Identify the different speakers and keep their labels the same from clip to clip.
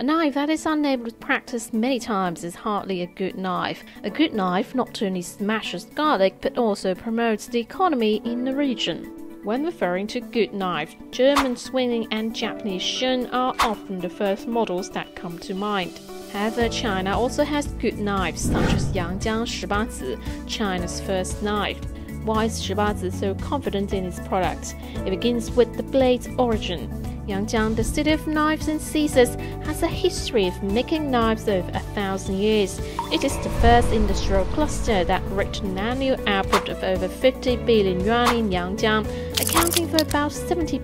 Speaker 1: Uh, a knife that is unable to practice many times is hardly a good knife. A good knife not only smashes garlic but also promotes the economy in the region. When referring to good knife, German Zwilling and Japanese Shun are often the first models that come to mind. However, China also has good knives such as Yangjiang Shibazi, China's first knife. Why is Shibazi so confident in its product? It begins with the blade's origin. Yangjiang, the city of knives and scissors, has a history of making knives over a thousand years. It is the first industrial cluster that reached an annual output of over 50 billion yuan in Yangjiang, accounting for about 70%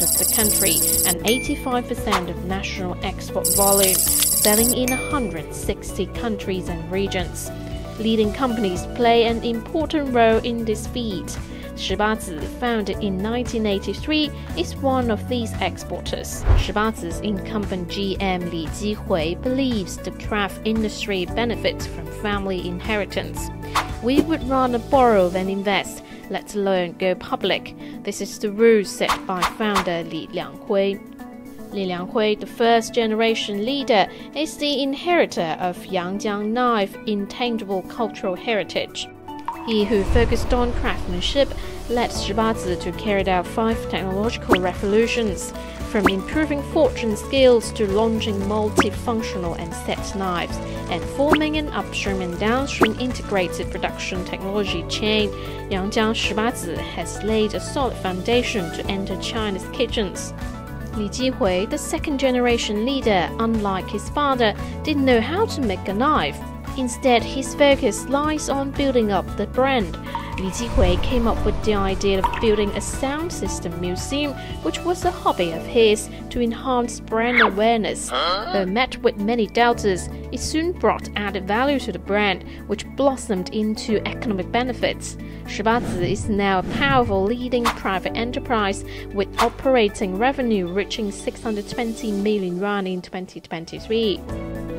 Speaker 1: of the country and 85% of national export volume, selling in 160 countries and regions. Leading companies play an important role in this feat. Shibazi, founded in 1983, is one of these exporters. Shibazi's incumbent GM Li Jihui believes the craft industry benefits from family inheritance. We would rather borrow than invest, let alone go public. This is the rule set by founder Li Lianghui. Li Lianghui, the first generation leader, is the inheritor of Yangjiang knife intangible cultural heritage. He who focused on craftsmanship led Shibazi to carry out five technological revolutions, from improving forging skills to launching multifunctional and set knives, and forming an upstream and downstream integrated production technology chain. Yangjiang Shibazi has laid a solid foundation to enter China's kitchens. Li Jihui, the second generation leader, unlike his father, didn't know how to make a knife. Instead, his focus lies on building up the brand. Li Jihui came up with the idea of building a sound system museum, which was a hobby of his, to enhance brand awareness. Though met with many doubters, it soon brought added value to the brand, which blossomed into economic benefits. Shibazi is now a powerful leading private enterprise with operating revenue reaching 620 million yuan in 2023.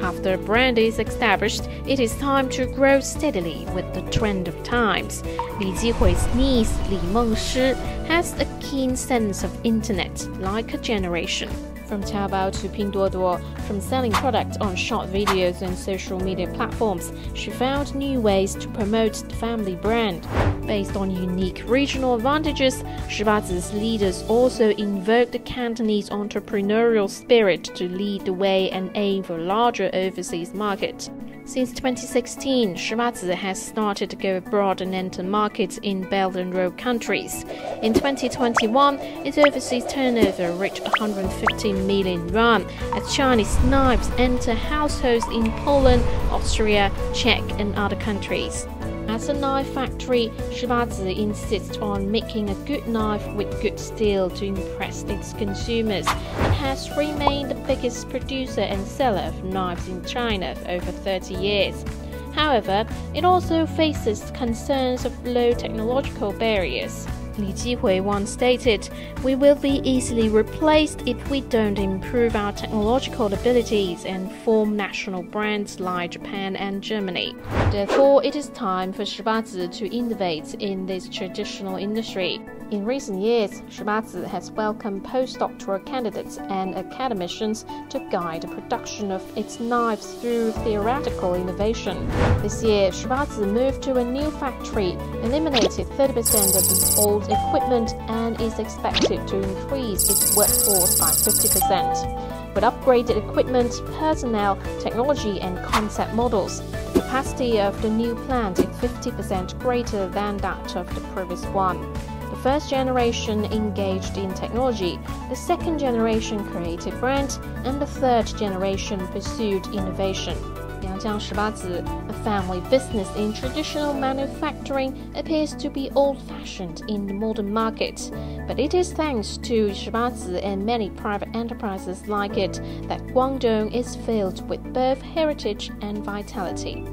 Speaker 1: After brand is established, it is time to grow steadily with the trend of times. Li Jihui's niece Li Mengshi has a keen sense of internet, like a generation. From Taobao to Pinduoduo, from selling products on short videos and social media platforms, she found new ways to promote the family brand. Based on unique regional advantages, Shibazi's leaders also invoked the Cantonese entrepreneurial spirit to lead the way and aim for larger overseas markets. Since 2016, Shibazi has started to go abroad and enter markets in Belt and Road countries. In 2021, its overseas turnover reached 150 million yuan as Chinese knives enter households in Poland, Austria, Czech, and other countries. As a knife factory, Shibazi insists on making a good knife with good steel to impress its consumers and has remained the biggest producer and seller of knives in China for over 30 years. However, it also faces concerns of low technological barriers. Li Jihui once stated, We will be easily replaced if we don't improve our technological abilities and form national brands like Japan and Germany. Therefore, it is time for Shibazi to innovate in this traditional industry. In recent years, Shibazi has welcomed postdoctoral candidates and academicians to guide the production of its knives through theoretical innovation. This year, Shibazi moved to a new factory, eliminated 30% of its old equipment, and is expected to increase its workforce by 50%. With upgraded equipment, personnel, technology, and concept models, the capacity of the new plant is 50% greater than that of the previous one. The first generation engaged in technology, the second generation created brand, and the third generation pursued innovation. Yangjiang Shibazi, a family business in traditional manufacturing, appears to be old fashioned in the modern market. But it is thanks to Shibazi and many private enterprises like it that Guangdong is filled with both heritage and vitality.